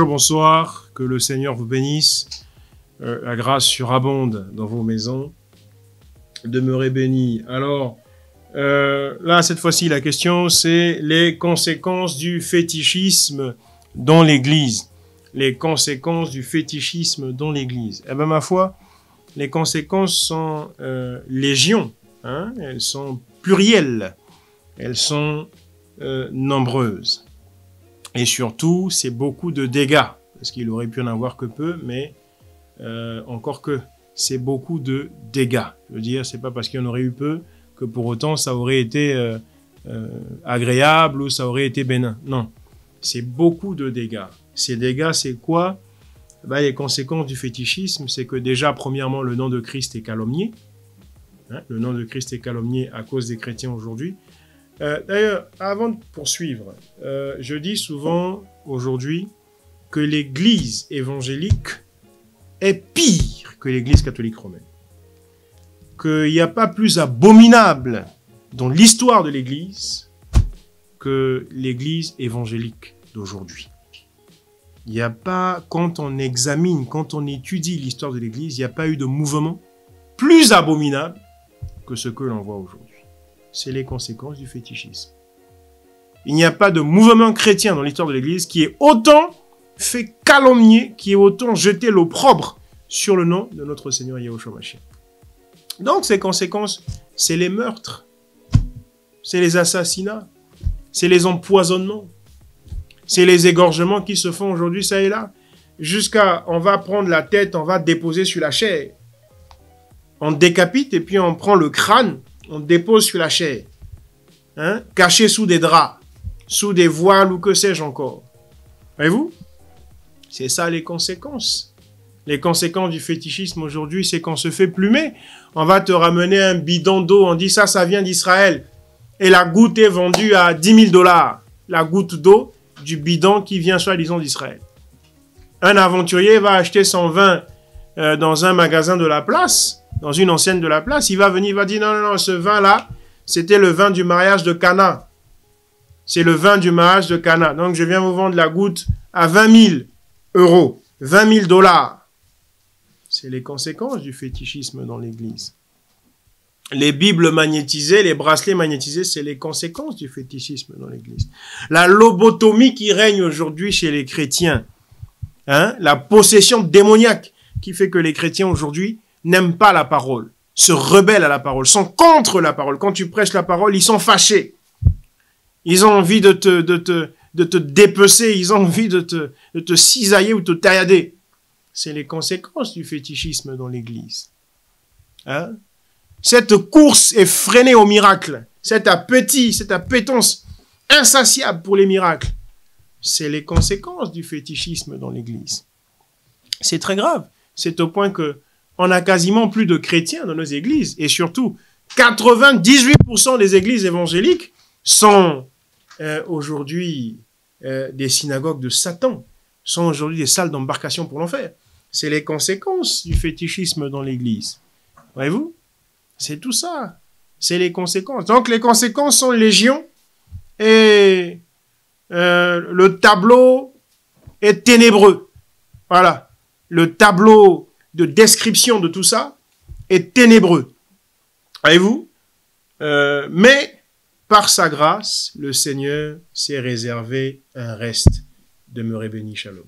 Bonjour, bonsoir, que le Seigneur vous bénisse, euh, la grâce surabonde dans vos maisons, demeurez bénis. Alors, euh, là, cette fois-ci, la question, c'est les conséquences du fétichisme dans l'Église. Les conséquences du fétichisme dans l'Église. Eh bien, ma foi, les conséquences sont euh, légion, hein, elles sont plurielles, elles sont euh, nombreuses. Et surtout, c'est beaucoup de dégâts, parce qu'il aurait pu en avoir que peu, mais euh, encore que c'est beaucoup de dégâts. Je veux dire, c'est pas parce qu'il y en aurait eu peu que pour autant ça aurait été euh, euh, agréable ou ça aurait été bénin. Non, c'est beaucoup de dégâts. Ces dégâts, c'est quoi? Ben, Les conséquences du fétichisme, c'est que déjà, premièrement, le nom de Christ est calomnié. Hein, le nom de Christ est calomnié à cause des chrétiens aujourd'hui. Euh, D'ailleurs, avant de poursuivre, euh, je dis souvent aujourd'hui que l'Église évangélique est pire que l'Église catholique romaine. Qu'il n'y a pas plus abominable dans l'histoire de l'Église que l'Église évangélique d'aujourd'hui. Il n'y a pas, quand on examine, quand on étudie l'histoire de l'Église, il n'y a pas eu de mouvement plus abominable que ce que l'on voit aujourd'hui. C'est les conséquences du fétichisme. Il n'y a pas de mouvement chrétien dans l'histoire de l'Église qui ait autant fait calomnier, qui ait autant jeté l'opprobre sur le nom de notre Seigneur Yahushua Mashiach. Donc ces conséquences, c'est les meurtres, c'est les assassinats, c'est les empoisonnements, c'est les égorgements qui se font aujourd'hui, ça et là. Jusqu'à, on va prendre la tête, on va déposer sur la chair. On décapite et puis on prend le crâne, on dépose sur la chair. Hein, caché sous des draps, sous des voiles ou que sais-je encore. Voyez-vous? C'est ça les conséquences. Les conséquences du fétichisme aujourd'hui, c'est qu'on se fait plumer. On va te ramener un bidon d'eau, on dit ça, ça vient d'Israël. Et la goutte est vendue à 10 000 dollars. La goutte d'eau du bidon qui vient soi-disant d'Israël. Un aventurier va acheter son vin euh, dans un magasin de la place, dans une ancienne de la place. Il va venir, il va dire non, non, non, ce vin-là, c'était le vin du mariage de Cana. C'est le vin du mariage de Cana. Donc je viens vous vendre la goutte à 20 000 euros, 20 000 dollars. C'est les conséquences du fétichisme dans l'Église. Les Bibles magnétisées, les bracelets magnétisés, c'est les conséquences du fétichisme dans l'Église. La lobotomie qui règne aujourd'hui chez les chrétiens, hein, la possession démoniaque qui fait que les chrétiens aujourd'hui n'aiment pas la parole, se rebellent à la parole, sont contre la parole. Quand tu prêches la parole, ils sont fâchés. Ils ont envie de te, de te, de te dépecer, ils ont envie de te, de te cisailler ou de te taillader. C'est les conséquences du fétichisme dans l'Église. Hein? Cette course est freinée au miracle, cet appétit, cette appétence insatiable pour les miracles, c'est les conséquences du fétichisme dans l'Église. C'est très grave. C'est au point que on a quasiment plus de chrétiens dans nos églises et surtout 98% des églises évangéliques sont euh, aujourd'hui euh, des synagogues de Satan, sont aujourd'hui des salles d'embarcation pour l'enfer. C'est les conséquences du fétichisme dans l'Église. Voyez-vous? C'est tout ça. C'est les conséquences. Donc les conséquences sont légion et euh, le tableau est ténébreux. Voilà. Le tableau de description de tout ça est ténébreux. Voyez-vous euh, Mais par sa grâce, le Seigneur s'est réservé un reste. Demeurez béni, shalom.